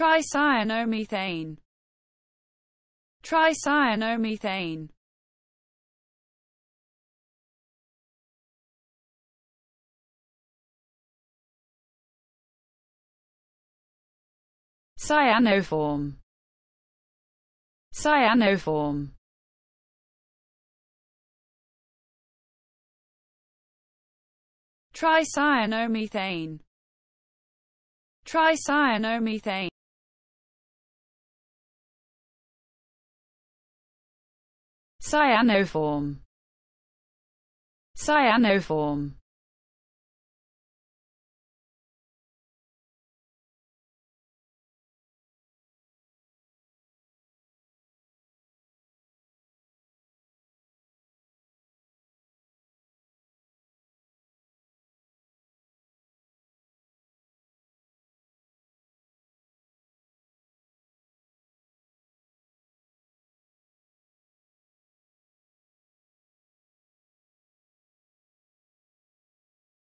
Tricyanometane. Tricyanometane. Cyanoform. Cyanoform. Tricyanometane. Tricyanometane. Cyanoform. Cyanoform.